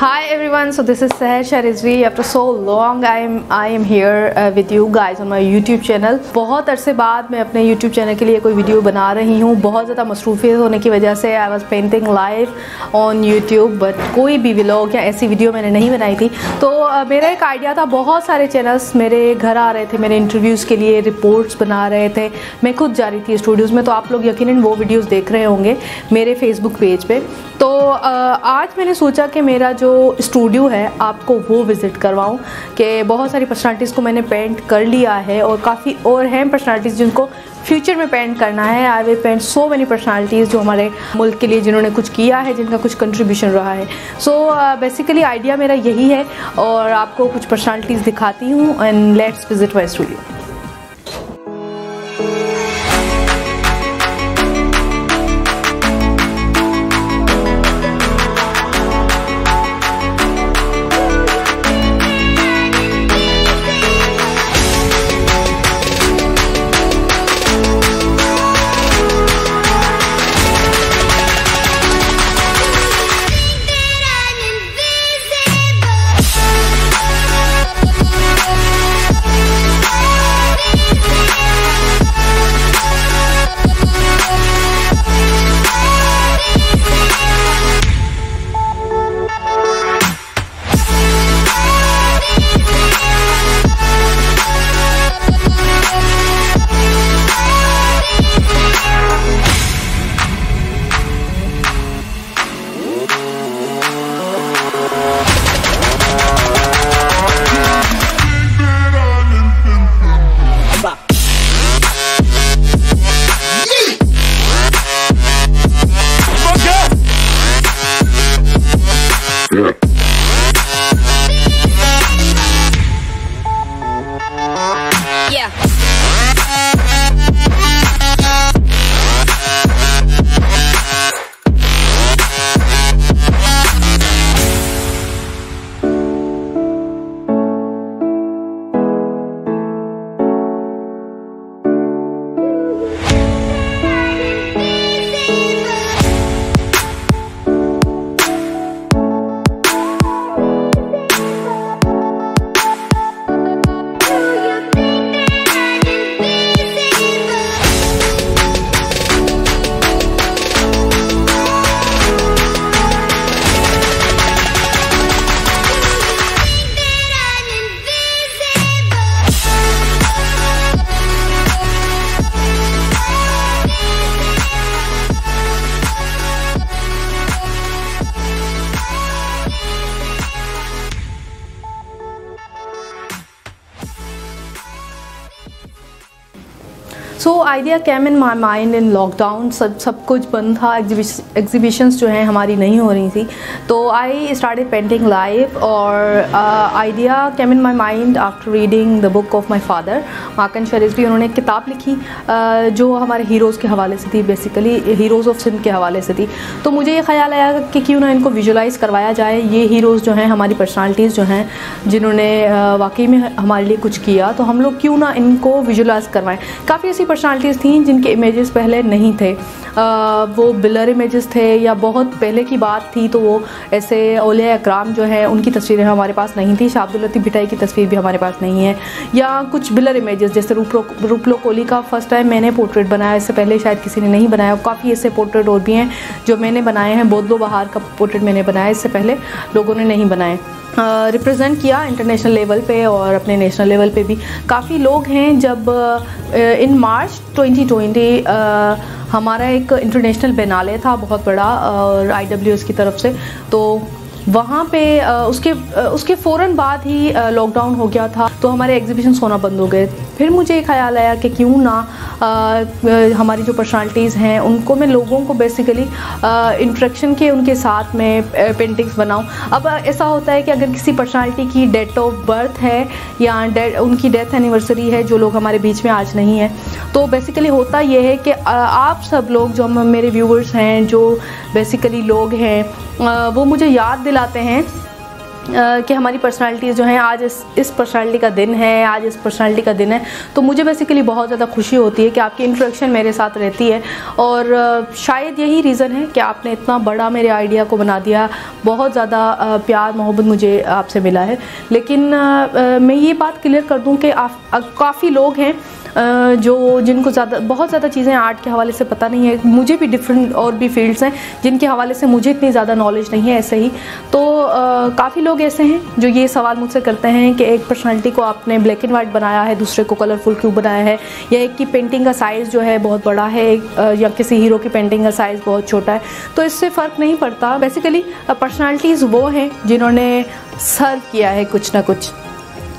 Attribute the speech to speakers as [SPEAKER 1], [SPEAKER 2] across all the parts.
[SPEAKER 1] Hi everyone, so this is Seher Sharizvi. After so long, I am I am here uh, with you guys on my YouTube channel. बहुत अरसे बाद मैं अपने YouTube channel के लिए कोई video बना रही हूँ। बहुत ज़्यादा मसरूफियत होने की वजह से I was painting live on YouTube but कोई भी व्लॉग या ऐसी वीडियो मैंने नहीं बनाई थी। तो uh, मेरा एक आइडिया था बहुत सारे चैनल्स मेरे घर आ रहे थे मेरे इंटरव्यूज़ के लिए रिपोर्ट्स बना रहे थे। मैं खुद जा रही थी स्टूडियोज़ में तो आप लोग यकीन वो वीडियोज़ देख रहे होंगे मेरे फेसबुक पेज पर तो uh, आज मैंने सोचा कि मेरा जो जो स्टूडियो है, आपको वो विज़िट करवाऊँ कि बहुत सारी पर्सनालिटीज़ को मैंने पेंट कर लिया है और काफ़ी और हैं पर्सनालिटीज़ जिनको फ्यूचर में पेंट करना है। I will paint so many personalities जो हमारे मुल्क के लिए जिन्होंने कुछ किया है, जिनका कुछ कंट्रीब्यूशन रहा है। सो बेसिकली आइडिया मेरा यही है और आपको कुछ पर्सनालिटीज़ दिखाती हूँ and let's visit my studio idea came in my mind in lockdown सब सब कुछ बंद था। एग्जीबिशंस जो हैं हमारी नहीं हो रही थी। तो आई स्टार्टेड पेंटिंग लाइव और idea came in my mind after reading the book of my father माकन भी उन्होंने किताब लिखी uh, जो हमारे हीरोज़ के हवाले से थी बेसिकली हीरोज़ ऑफ़ सिंध के हवाले से थी। तो मुझे ये ख्याल आया कि क्यों ना इनको विजुलाइज़ करवाया जाए। ये हीरोज़ जो हैं हमारी पर्सनालिटीज़ जो हैं जिन्होंने uh, वाकई में हमारे लिए कुछ किया तो हम लोग क्यों ना इनको विजुलाइज़ करवाएँ। काफ़ी ऐसी पर्सनालिटीज़ थी जिनके इमेजेस पहले नहीं थे। आ, वो बिलर इमेजेस थे या बहुत पहले की बात थी तो वो ऐसे ओलिया अकराम जो है उनकी तस्वीरें हमारे पास नहीं थी। शाब्दुलती भिटाई की तस्वीर भी हमारे पास नहीं है। या कुछ बिलर इमेजेस जैसे रूपलो रूपलो कोहली का फ़र्स्ट टाइम मैंने पोर्ट्रेट बनाया इससे पहले शायद किसी ने नहीं बनाया। काफ़ी ऐसे पोर्ट्रेट और भी हैं जो मैंने बनाए हैं बोदलो बहार का पोर्ट्रेट मैंने बनाया इससे पहले लोगों ने नहीं बनाए। रिप्रेजेंट किया इंटरनेशनल लेवल पे और अपने नेशनल लेवल पे भी। काफ़ी लोग हैं जब इन मार्च 2020 हमारा एक इंटरनेशनल बेनाले था, बहुत बड़ा, और आई की तरफ़ से। तो वहाँ पे उसके उसके फ़ौर बाद ही लॉकडाउन हो गया था तो हमारे एग्जीबिशन होना बंद हो गए। फिर मुझे ख्याल आया कि क्यों ना हमारी जो पर्सनालिटीज़ हैं, उनको मैं लोगों को बेसिकली इंट्रैक्शन के उनके साथ में पेंटिंग्स बनाऊँ। अब ऐसा होता है कि अगर किसी पर्सनालिटी की डेट ऑफ़ बर्थ है, या उनकी डेथ एनिवर्सरी है, जो लोग हमारे बीच में आज नहीं है तो बेसिकली होता ये है कि आप सब लोग, जो मेरे व्यूवर्स हैं, जो बेसिकली लोग हैं वो मुझे याद दिलाते हैं कि हमारी पर्सनालिटीज़ जो हैं आज इस इस पर्सनालिटी का दिन है, आज इस पर्सनालिटी का दिन है। तो मुझे बेसिकली बहुत ज़्यादा खुशी होती है कि आपकी इंट्रोडक्शन मेरे साथ रहती है। और शायद यही रीज़न है कि आपने इतना बड़ा मेरे आइडिया को बना दिया। बहुत ज़्यादा प्यार, मोहब्बत मुझे आपसे मिला है। लेकिन मैं ये बात क्लियर कर दूँ कि काफ़ी लोग हैं जो जिनको ज़्यादा, बहुत ज़्यादा चीज़ें आर्ट के हवाले से पता नहीं है, मुझे भी डिफरेंट और भी फील्ड्स हैं, जिनके हवाले से मुझे इतनी ज़्यादा नॉलेज नहीं है ऐसे ही। तो काफ़ी लोग ऐसे हैं जो ये सवाल मुझसे करते हैं कि एक पर्सनैलिटी को आपने ब्लैक एंड वाइट बनाया है, दूसरे को कलरफुल क्यों बनाया है, या एक की पेंटिंग का साइज़ जो है बहुत बड़ा है या किसी हीरो की पेंटिंग का साइज़ बहुत छोटा है तो इससे फ़र्क नहीं पड़ता। बेसिकली पर्सनैलिटीज़ वो हैं जिन्होंने सर्व किया है कुछ ना कुछ।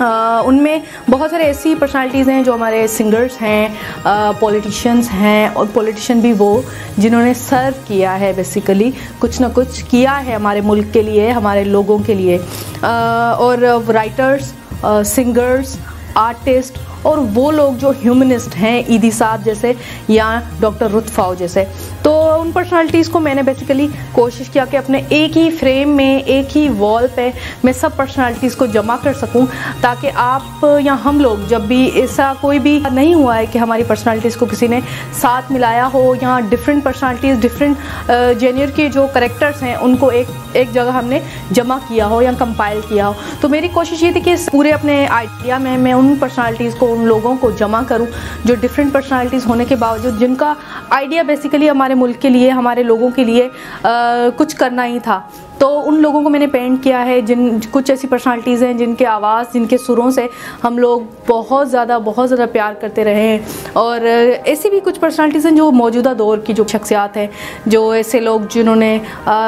[SPEAKER 1] उनमें बहुत सारे ऐसी पर्सनालिटीज़ हैं जो हमारे सिंगर्स हैं पॉलिटिशियंस हैं और पॉलिटिशियन भी वो जिन्होंने सर्व किया है बेसिकली कुछ ना कुछ किया है हमारे मुल्क के लिए हमारे लोगों के लिए। आ, और राइटर्स सिंगर्स आर्टिस्ट और वो लोग जो ह्यूमनिस्ट हैं ईदी साहब जैसे, या डॉक्टर रुतफाओ जैसे। तो उन पर्सनालिटीज़ को मैंने बेसिकली कोशिश किया कि अपने एक ही फ्रेम में, एक ही वॉल पे मैं सब पर्सनालिटीज़ को जमा कर सकूँ, ताकि आप या हम लोग जब भी ऐसा कोई भी नहीं हुआ है कि हमारी पर्सनालिटीज़ को किसी ने साथ मिलाया हो, या डिफरेंट पर्सनालिटीज़ डिफरेंट जेनियर के जो करेक्टर्स हैं, उनको एक एक जगह हमने जमा किया हो या कंपाइल किया हो। तो मेरी कोशिश ये थी कि पूरे अपने आइडिया में मैं उन पर्सनालिटीज़ को उन लोगों को जमा करूँ जो डिफरेंट पर्सनालिटीज़ होने के बावजूद जिनका आइडिया बेसिकली हमारे मुल्क के लिए हमारे लोगों के लिए आ, कुछ करना ही था। तो उन लोगों को मैंने पेंट किया है जिन कुछ ऐसी पर्सनालिटीज़ हैं जिनके आवाज़ जिनके सुरों से हम लोग बहुत ज़्यादा बहुत ज़्यादा प्यार करते रहे हैं। और ऐसी भी कुछ पर्सनालिटीज़ हैं जो मौजूदा दौर की जो शख्सियात हैं जो ऐसे लोग जिन्होंने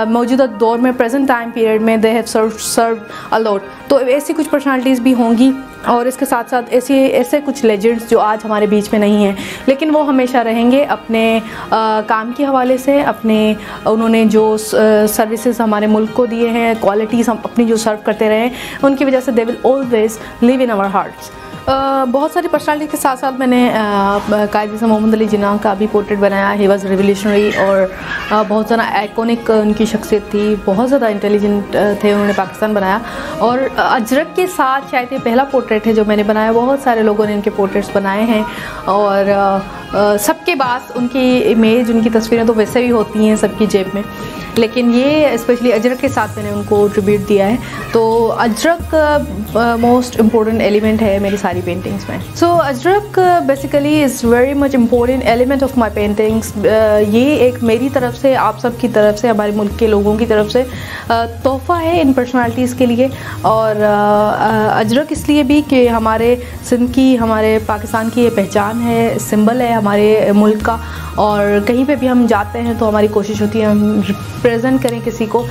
[SPEAKER 1] मौजूदा दौर में प्रेजेंट टाइम पीरियड में they have serve serve allot तो ऐसी कुछ पर्सनालिटीज़ भी होंगी और इसके साथ साथ ऐसे ऐसे कुछ लेजेंड्स जो आज हमारे बीच में नहीं हैं। लेकिन वो हमेशा रहेंगे अपने आ, काम के हवाले से अपने उन्होंने जो सर्विसेज़ हमारे मुल्क को दिए हैं क्वालिटीज़ हम अपनी जो सर्व करते रहे, उनकी वजह से they will always live in our hearts बहुत सारी पर्सनालिटी के साथ साथ मैंने कायद से मोहम्मद अली जिना का भी पोर्ट्रेट बनाया ही वॉज़ रिवोल्यूशनरी और बहुत ज़्यादा आइकॉनिक उनकी शख्सियत थी, बहुत ज़्यादा इंटेलिजेंट थे, उन्होंने पाकिस्तान बनाया। और अजरक के साथ शायद ये पहला पोर्ट्रेट है जो मैंने बनाया, बहुत सारे लोगों ने इनके पोर्ट्रेट्स बनाए हैं और सबके पास उनकी इमेज उनकी तस्वीरें तो वैसे भी होती हैं सबकी जेब में। लेकिन ये स्पेशली अजरक के साथ मैंने उनको ट्रिब्यूट दिया है। तो अजरक मोस्ट इम्पोर्टेंट एलिमेंट है मेरी सारी पेंटिंग्स में। So so, ajrak basically is very much important element of my paintings ये एक मेरी तरफ़ से आप सब की तरफ़ से हमारे मुल्क के लोगों की तरफ़ से तोहफ़ा है इन पर्सनालिटीज़ के लिए। और अजरक इसलिए भी कि हमारे सिंध की हमारे पाकिस्तान की ये पहचान है सिंबल है हमारे मुल्क का। और कहीं पे भी हम जाते हैं तो हमारी कोशिश होती है हम रिप्रेजेंट करें किसी को।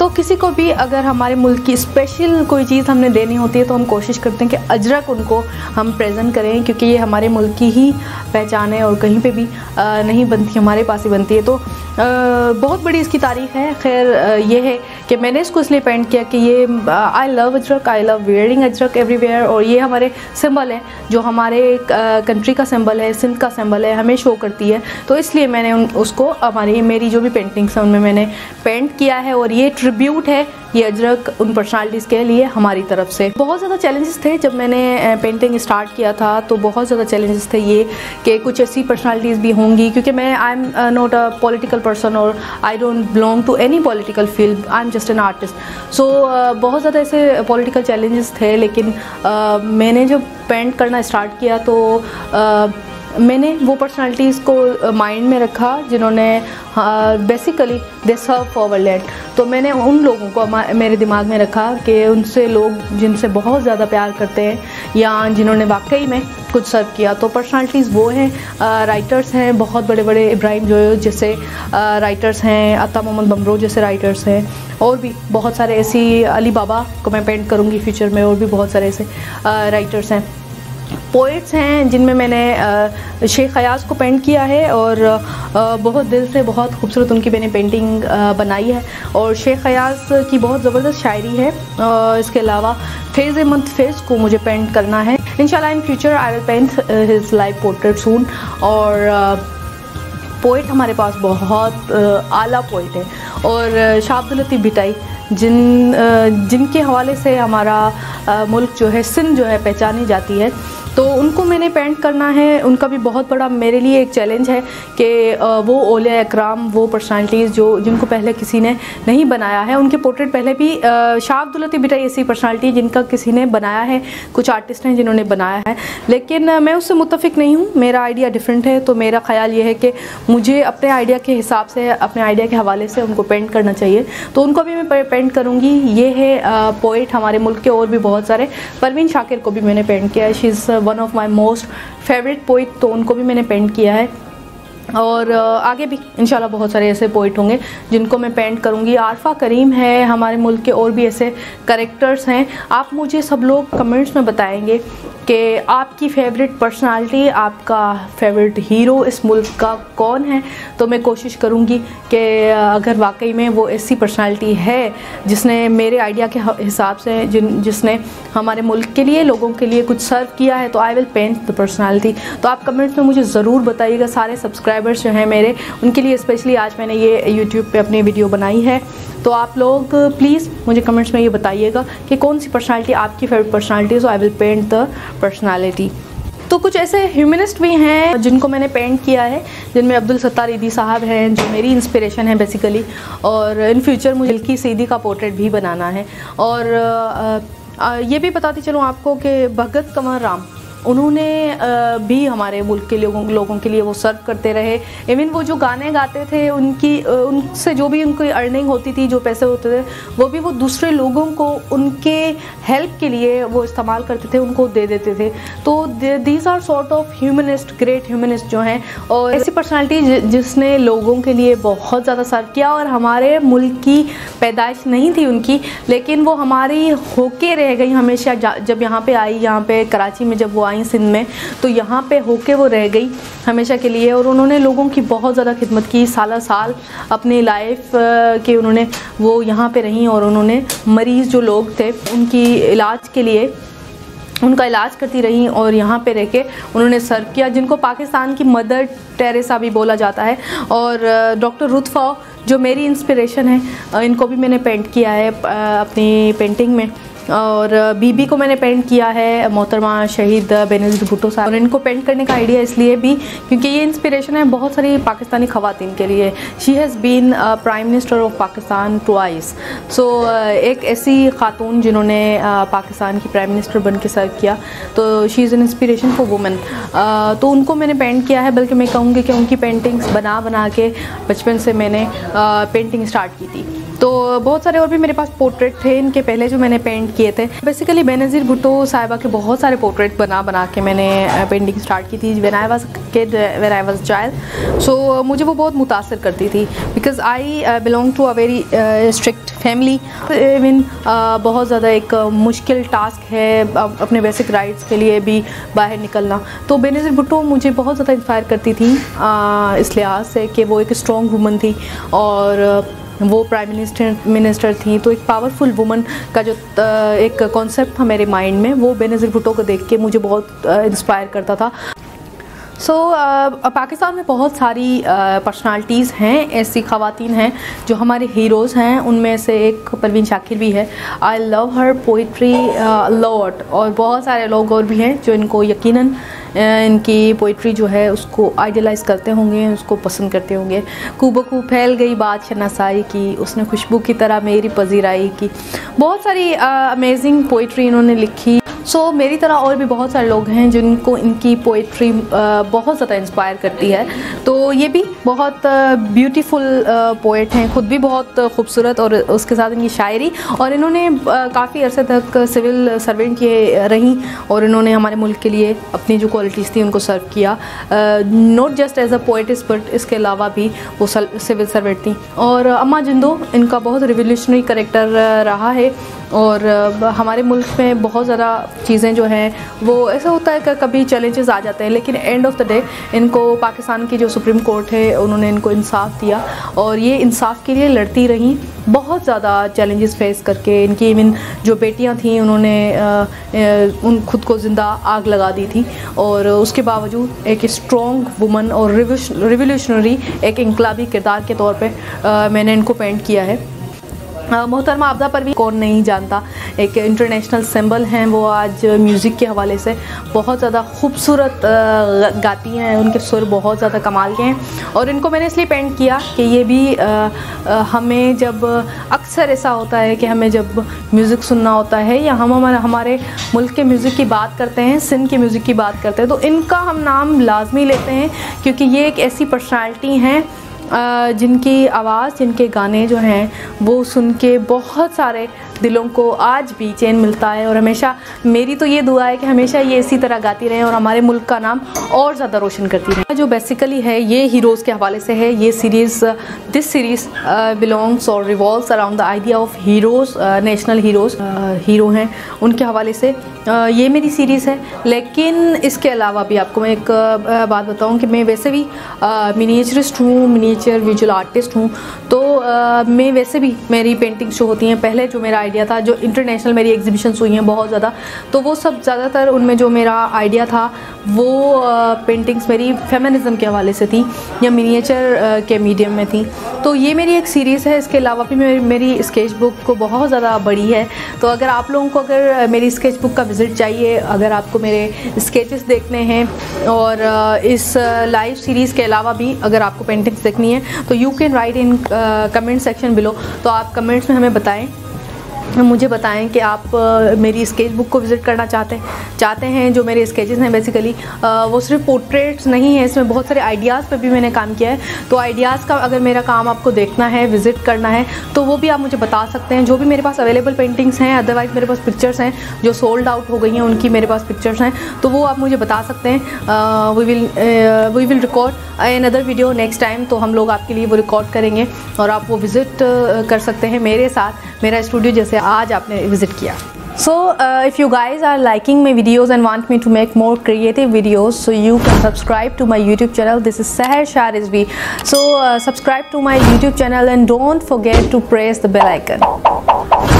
[SPEAKER 1] तो किसी को भी अगर हमारे मुल्क की स्पेशल कोई चीज़ हमने देनी होती है तो हम कोशिश करते हैं कि अजरक उनको हम प्रेजेंट करें, क्योंकि ये हमारे मुल्क की ही पहचान है और कहीं पे भी नहीं बनती, हमारे पास ही बनती है। तो बहुत बड़ी इसकी तारीफ़ है। खैर ये है कि मैंने इसको इसलिए पेंट किया कि ये I love ajrak I love wearing ajrak everywhere और ये हमारे सिंबल है, जो हमारे कंट्री का सिंबल है, सिंध का सिंबल है, हमें शो करती है। तो इसलिए मैंने उन, उसको हमारी, मेरी जो भी पेंटिंग्स हैं, उनमें मैंने पेंट किया है, और ये ट्रिब्यूट है ये अजरक उन पर्सनालिटीज़ के लिए हमारी तरफ़ से। बहुत ज़्यादा चैलेंजेस थे जब मैंने पेंटिंग स्टार्ट किया था तो बहुत ज़्यादा चैलेंजेस थे ये कि कुछ ऐसी पर्सनालिटीज़ भी होंगी क्योंकि मैं I am not a political person और I don't belong to any political field I am just an artist so बहुत ज़्यादा ऐसे पॉलिटिकल चैलेंजेस थे लेकिन uh, मैंने जब पेंट करना स्टार्ट किया तो uh, मैंने वो पर्सनालिटीज़ को माइंड में रखा जिन्होंने basically they serve for land तो मैंने उन लोगों को मेरे दिमाग में रखा कि उनसे लोग जिनसे बहुत ज़्यादा प्यार करते हैं या जिन्होंने वाकई में कुछ सर्व किया। तो पर्सनालिटीज़ वो हैं राइटर्स हैं, बहुत बड़े बड़े इब्राहिम जोयो जैसे राइटर्स हैं अता मोहम्मद बमरो जैसे राइटर्स हैं, और भी बहुत सारे ऐसी अली बाबा को मैं पेंट करूँगी फ्यूचर में, और भी बहुत सारे ऐसे राइटर्स हैं। पोइट्स हैं, जिनमें मैंने शेख अयाज को पेंट किया है और बहुत दिल से बहुत खूबसूरत उनकी मैंने पेंटिंग बनाई है। और शेख अयाज की बहुत ज़बरदस्त शायरी है इसके अलावा फ़ेज़ अहमद फ़ेज़ को मुझे पेंट करना है। In in future I will paint his live portrait soon और पोइट हमारे पास बहुत आला पोइट है। और शाह अब्दुल लतीफ़ भिटाई, जिन जिनके हवाले से हमारा मुल्क जो है, सिंध जो है, पहचानी जाती है। तो उनको मैंने पेंट करना है। उनका भी बहुत बड़ा मेरे लिए एक चैलेंज है कि वो ओले अकराम, वो पर्सनालिटीज़ जो, जिनको पहले किसी ने नहीं बनाया है, उनके पोर्ट्रेट पहले भी शाह अब्दुल्ला बेटा ऐसी पर्सनालिटी जिनका किसी ने बनाया है। कुछ आर्टिस्ट हैं जिन्होंने बनाया है। लेकिन मैं उससे मुतफिक नहीं हूँ। मेरा आइडिया डिफरेंट है। तो मेरा ख्याल ये है कि मुझे अपने आइडिया के हिसाब से, अपने आइडिया के हवाले से उनको पेंट करना चाहिए। तो उनको भी मैं पेंट करूँगी। ये है पोइट हमारे मुल्क के और भी बहुत सारे। परवीन शाकिर को भी मैंने पेंट किया है। One of my most favourite poet तो उनको भी मैंने पेंट किया है। और आगे भी इंशाल्लाह बहुत सारे ऐसे पोइट होंगे, जिनको मैं पेंट करूँगी। आरफा करीम है, हमारे मुल्क के और भी ऐसे करेक्टर्स हैं। आप मुझे सब लोग कमेंट्स में बताएँगे। कि आपकी फेवरेट पर्सनालिटी आपका फेवरेट हीरो इस मुल्क का कौन है? तो मैं कोशिश करूँगी कि अगर वाकई में वो ऐसी पर्सनालिटी है जिसने मेरे आइडिया के हिसाब से जिन, जिसने हमारे मुल्क के लिए, लोगों के लिए कुछ सर्व किया है तो I will paint the personality तो आप कमेंट्स में मुझे ज़रूर बताइएगा। सारे सब्सक्राइबर्स जो हैं मेरे, उनके लिए स्पेशली आज मैंने ये यूट्यूब पर अपनी वीडियो बनाई है। तो आप लोग प्लीज़ मुझे कमेंट्स में ये बताइएगा कि कौन सी पर्सनालिटी आपकी favourite personality so I will paint the personality तो कुछ ऐसे ह्यूमनिस्ट भी हैं जिनको मैंने पेंट किया है, जिनमें अब्दुल सत्तार ईदी साहब हैं, जो मेरी इंस्पिरेशन है बेसिकली और इन फ्यूचर मुझे की सीधी का पोर्ट्रेट भी बनाना है। और ये भी बताती चलूँ आपको कि भगत कंवर राम। उन्होंने भी हमारे मुल्क के लोगों लोगों के लिए वो सर्व करते रहे। इवन वो जो गाने गाते थे, उनकी उनसे जो भी उनकी अर्निंग होती थी, जो पैसे होते थे, वो भी वो दूसरे लोगों को उनके हेल्प के लिए वो इस्तेमाल करते थे, उनको दे देते थे। तो these are sort of humanist great humanist जो हैं, और ऐसी पर्सनैलिटी जिसने लोगों के लिए बहुत ज़्यादा सर्व किया, और हमारे मुल्क की पैदाइश नहीं थी उनकी, लेकिन वो हमारी होके रह गई हमेशा जब यहाँ पे आई, यहाँ पे कराची में जब वो आई सिंध में। तो यहाँ पे होके वो रह गई हमेशा के लिए और उन्होंने लोगों की बहुत ज़्यादा खिदमत की। साल साल अपनी लाइफ के उन्होंने वो यहाँ पे रहीं और उन्होंने मरीज़ जो लोग थे, उनकी इलाज के लिए, उनका इलाज करती रहीं और यहाँ पे रह के उन्होंने सर्व किया, जिनको पाकिस्तान की मदर टेरेसा भी बोला जाता है। और डॉक्टर रुतफ़ा जो मेरी इंस्पिरेशन है इनको भी मैंने पेंट किया है अपनी पेंटिंग में। और बीबी को मैंने पेंट किया है, मोहतरमा, शहीद बेनज़ीर भुट्टो साहब। और इनको पेंट करने का आइडिया इसलिए भी क्योंकि ये इंस्पिरेशन है बहुत सारी पाकिस्तानी ख़वान के लिए। She has been prime minister of Pakistan twice so एक ऐसी खातून जिन्होंने पाकिस्तान की प्राइम मिनिस्टर बन के सर्व किया तो she is an inspiration for women तो उनको मैंने पेंट किया है, बल्कि मैं कहूँगी कि उनकी पेंटिंग्स बना बना के बचपन से मैंने पेंटिंग स्टार्ट की थी। तो बहुत सारे और भी मेरे पास पोर्ट्रेट थे, इनके पहले जो मैंने पेंट किए थे। बेसिकली बेनज़ीर भुट्टो साहिबा के बहुत सारे पोर्ट्रेट बना बना के मैंने पेंटिंग स्टार्ट की थी when I was kid when I was child so मुझे वो बहुत मुतासर करती थी because I belong to a very strict family even बहुत ज़्यादा एक मुश्किल टास्क है अपने बेसिक राइट्स के लिए भी बाहर निकलना। तो बेनज़ीर भुट्टो मुझे बहुत ज़्यादा इंस्पायर करती थी इस लिहाज से कि वो एक स्ट्रॉन्ग वूमन थी, और वो प्राइम मिनिस्टर मिनिस्टर थी तो एक पावरफुल वुमन का जो एक कॉन्सेप्ट था मेरे माइंड में वो बेनज़ीर भुट्टो को देख के मुझे बहुत इंस्पायर करता था। सो so, पाकिस्तान में बहुत सारी पर्सनालिटीज़ हैं ऐसी खातन हैं जो हमारे हीरोज़ हैं उनमें से एक परवीन शाकिर भी है। I love her poetry lot और बहुत सारे लोग और भी हैं जो इनको यकीनन इनकी पोइट्री जो है उसको आइडियलाइज़ करते होंगे उसको पसंद करते होंगे। खूबकू फैल गई बात शनासाई की उसने खुशबू की तरह मेरी पजीराई की। बहुत सारी अमेजिंग पोइट्री इन्होंने लिखी। सो so, मेरी तरह और भी बहुत सारे लोग हैं जिनको इनकी पोइट्री बहुत ज़्यादा इंस्पायर करती है। तो ये भी बहुत ब्यूटीफुल पोइट हैं। खुद भी बहुत खूबसूरत और उसके साथ इनकी शायरी। और इन्होंने काफ़ी अरसे तक सिविल सर्वेंट किए रहीं और इन्होंने हमारे मुल्क के लिए अपनी जो क्वालिटीज़ थी, उनको सर्व किया। Not just as a poetess but इसके अलावा भी वो सिविल सर्वेंट थी। और अम्मा जिंदो, इनका बहुत रिवोल्यूशनरी करेक्टर रहा है। और हमारे मुल्क में बहुत ज़्यादा चीज़ें जो हैं, वो ऐसा होता है कि कभी चैलेंजेस आ जाते हैं, लेकिन एंड ऑफ़ द डे इनको पाकिस्तान की जो सुप्रीम कोर्ट है, उन्होंने इनको इंसाफ दिया और ये इंसाफ के लिए लड़ती रहीं, बहुत ज़्यादा चैलेंजेस फेस करके इनकी इवन जो बेटियाँ थीं, उन्होंने उन खुद को ज़िंदा आग लगा दी थी और उसके बावजूद एक स्ट्रॉन्ग वुमन और रिवोल्यूशनरी एक इनकलाबी किरदार के तौर पर मैंने इनको पेंट किया है। मोहतरमा आपदा पर भी कौन नहीं जानता। एक इंटरनेशनल सिंबल हैं, वो आज म्यूज़िक के हवाले से बहुत ज़्यादा खूबसूरत गाती हैं। उनके सुर बहुत ज़्यादा कमाल के हैं। और इनको मैंने इसलिए पेंट किया कि ये भी हमें जब अक्सर ऐसा होता है कि हमें जब म्यूज़िक सुनना होता है या हम हमारे हमारे मुल्क के म्यूज़िक की बात करते हैं, सिंध के म्यूज़िक की बात करते हैं तो इनका हम नाम लाजमी लेते हैं, क्योंकि ये एक ऐसी पर्सनैलिटी हैं जिनकी आवाज़, जिनके गाने जो हैं, वो सुन के बहुत सारे दिलों को आज भी चैन मिलता है और हमेशा मेरी तो ये दुआ है कि हमेशा ये इसी तरह गाती रहें और हमारे मुल्क का नाम और ज़्यादा रोशन करती रहे। जो बेसिकली है, ये हीरोज़ के हवाले से है। ये सीरीज़ दिस सीरीज़ बिलोंग्स और revolve around the idea of heroes national heroes hero हैं उनके हवाले से। ये मेरी सीरीज़ है। लेकिन इसके अलावा भी आपको मैं एक बात बताऊँ कि मैं वैसे भी मिनीचरिस्ट हूँ मिनीचर विजुअल आर्टिस्ट हूँ। तो uh, मैं वैसे भी मेरी पेंटिंग जो होती हैं पहले जो मेरा आइडिया था जो इंटरनेशनल मेरी एग्जीबिशन हुई हैं बहुत ज़्यादा तो वो सब ज़्यादातर उनमें जो मेरा आइडिया था वो आ, पेंटिंग्स मेरी फेमिनिज़म के हवाले से थी या मिनिएचर के मीडियम में थी। तो ये मेरी एक सीरीज़ है इसके अलावा भी मेरी मेरी स्केच बुक को बहुत ज़्यादा बड़ी है। तो अगर आप लोगों को अगर मेरी स्केच बुक का विज़िट चाहिए अगर आपको मेरे स्केचेस देखने हैं और इस लाइव सीरीज़ के अलावा भी अगर आपको पेंटिंग्स देखनी है तो you can write in comment section below तो आप कमेंट्स में हमें बताएँ। मुझे बताएँ कि आप मेरी स्केच बुक को विज़िट करना चाहते हैं चाहते हैं जो मेरे स्केचेस हैं बेसिकली वो सिर्फ़ पोर्ट्रेट्स नहीं है, इसमें बहुत सारे आइडियाज़ पे भी मैंने काम किया है। तो आइडियाज़ का अगर मेरा काम आपको देखना है विज़िट करना है तो वो भी आप मुझे बता सकते हैं। जो भी मेरे पास अवेलेबल पेंटिंग्स हैं अदरवाइज़ मेरे पास पिक्चर्स हैं, जो सोल्ड आउट हो गई हैं, उनकी मेरे पास पिक्चर्स हैं तो वो आप मुझे बता सकते हैं। We will we will record another video next time तो हम लोग आपके लिए वो रिकॉर्ड करेंगे, और आप वो विज़िट कर सकते हैं मेरे साथ, मेरा स्टूडियो जैसे आज आपने विज़िट किया। So if you guys are liking my videos and want me to make more creative videos so you can subscribe to my YouTube channel this is Sahar Shah is we so subscribe to my YouTube channel and don't forget to press the bell icon